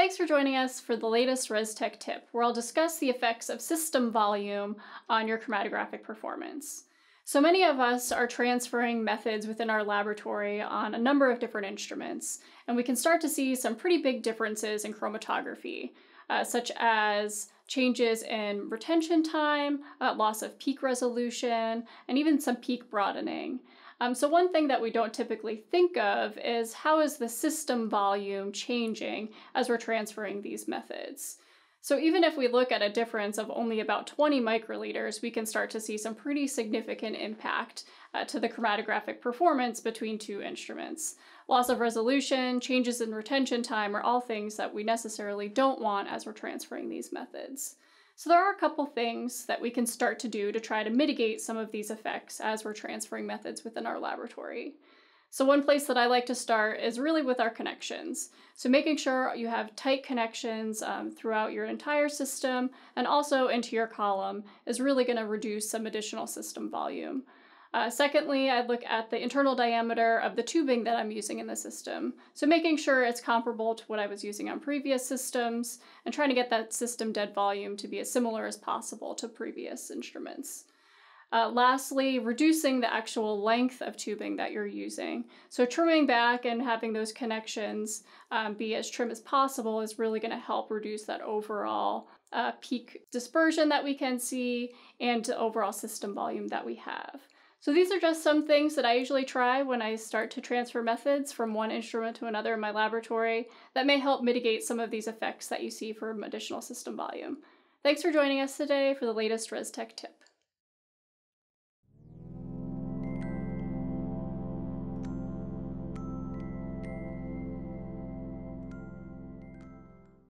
Thanks for joining us for the latest Restek tip, where I'll discuss the effects of system volume on your chromatographic performance. So many of us are transferring methods within our laboratory on a number of different instruments, and we can start to see some pretty big differences in chromatography, uh, such as changes in retention time, uh, loss of peak resolution, and even some peak broadening. Um, so one thing that we don't typically think of is how is the system volume changing as we're transferring these methods. So even if we look at a difference of only about 20 microliters, we can start to see some pretty significant impact uh, to the chromatographic performance between two instruments. Loss of resolution, changes in retention time are all things that we necessarily don't want as we're transferring these methods. So there are a couple things that we can start to do to try to mitigate some of these effects as we're transferring methods within our laboratory. So one place that I like to start is really with our connections. So making sure you have tight connections um, throughout your entire system and also into your column is really going to reduce some additional system volume. Uh, secondly, I look at the internal diameter of the tubing that I'm using in the system. So making sure it's comparable to what I was using on previous systems and trying to get that system dead volume to be as similar as possible to previous instruments. Uh, lastly, reducing the actual length of tubing that you're using. So trimming back and having those connections um, be as trim as possible is really going to help reduce that overall uh, peak dispersion that we can see and the overall system volume that we have. So these are just some things that I usually try when I start to transfer methods from one instrument to another in my laboratory that may help mitigate some of these effects that you see from additional system volume. Thanks for joining us today for the latest Restek tip.